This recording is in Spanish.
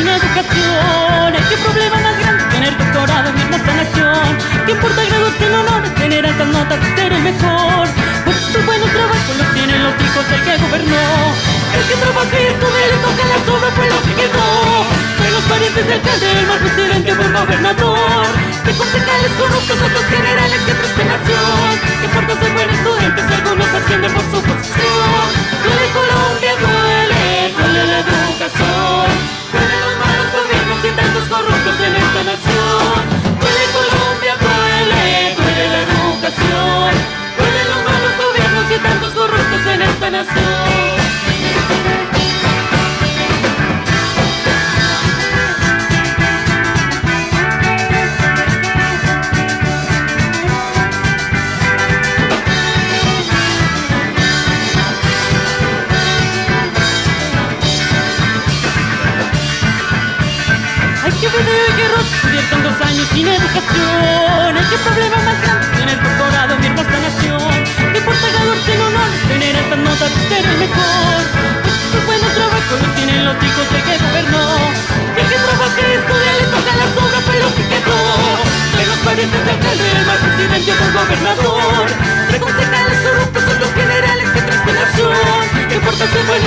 sin educación. ¿Qué problema más grande tener doctorado en hermosa nación? ¿Qué importa graduarse sin honor, tener altas notas y ser el mejor? Pues sus buenos trabajos los tienen los hijos del que gobernó. El que trabaja y estudia le toca la sobra fue lo que quedó. De los parientes del alcalde, el mal presidente fue gobernador. De concejales corruptos, otros generales que presten nación. ¿Qué importa ser buen estudiante si algunos ascienden por su posición? Hay que y que estudiar tantos años sin educación. Hay que problema más grande en mi gobernador. De concejales corruptos, otros generales que triste nación. ¿Qué importa ser buen